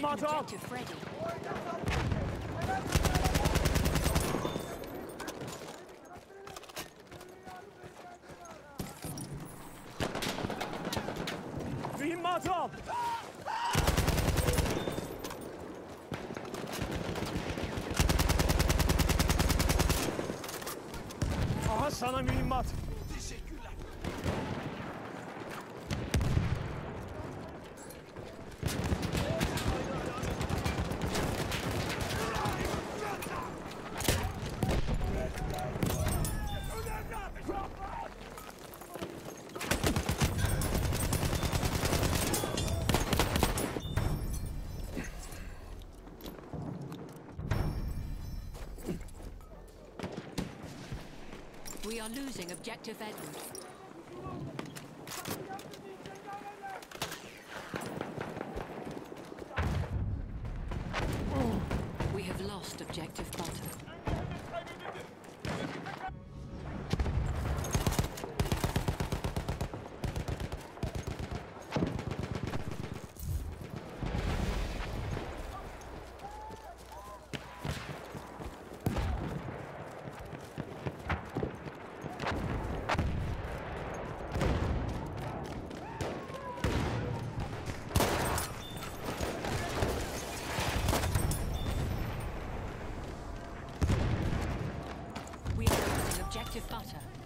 Mühimmat al. Objective ready. Mühimmat al. Aha sana mühimmat. We are losing objective Edward. Oh. We have lost objective Bump. Objective butter.